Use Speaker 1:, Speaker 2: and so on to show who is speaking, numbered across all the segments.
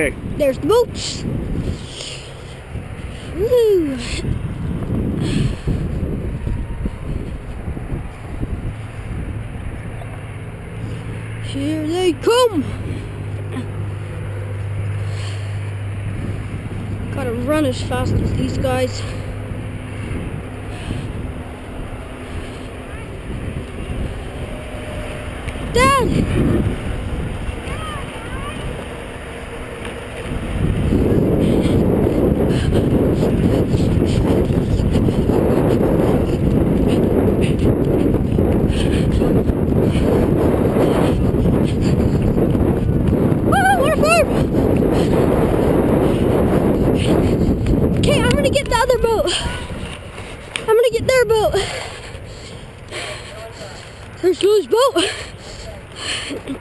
Speaker 1: Okay.
Speaker 2: There's the boats. Woo. Here they come. Gotta run as fast as these guys. Dad! Oh, what a farm! Okay, I'm gonna get the other boat. Get their boat. There's Lou's boat.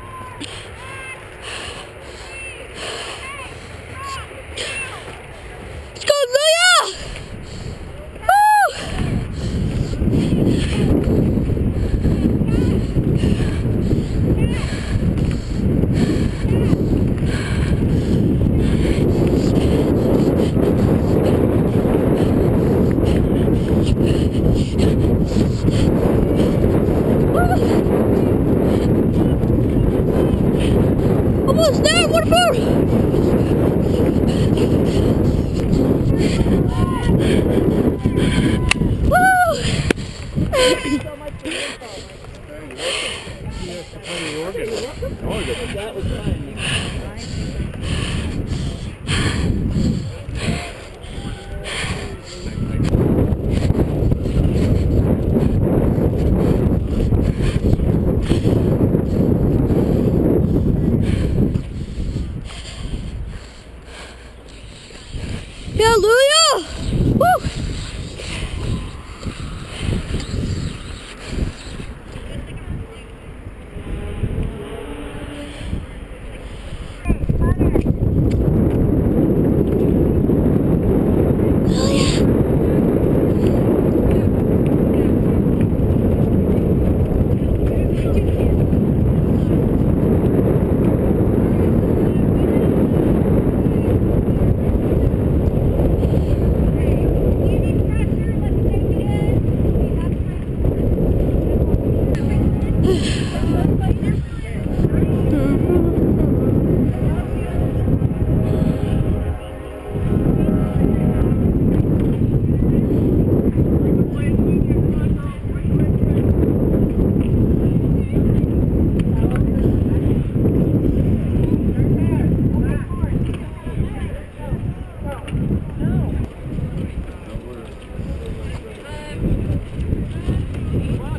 Speaker 2: Hallelujah! Woo!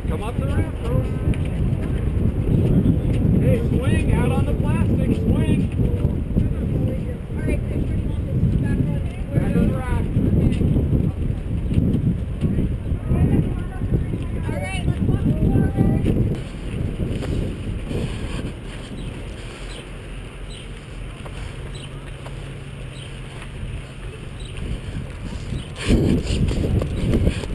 Speaker 1: Come up the ramp, bro. Hey, swing out on the plastic, swing. Back on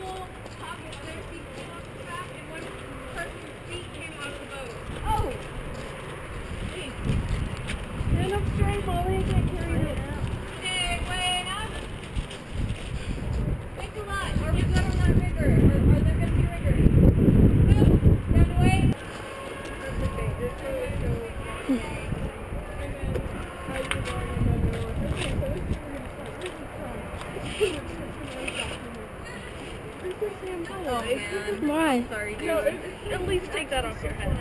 Speaker 3: Oh! Stand up straight, Molly, and get carried it. Okay, wait up. Make a line. Are we good on that
Speaker 4: Oh man.
Speaker 2: Why?
Speaker 4: Sorry, dude. No, at least take that off your head.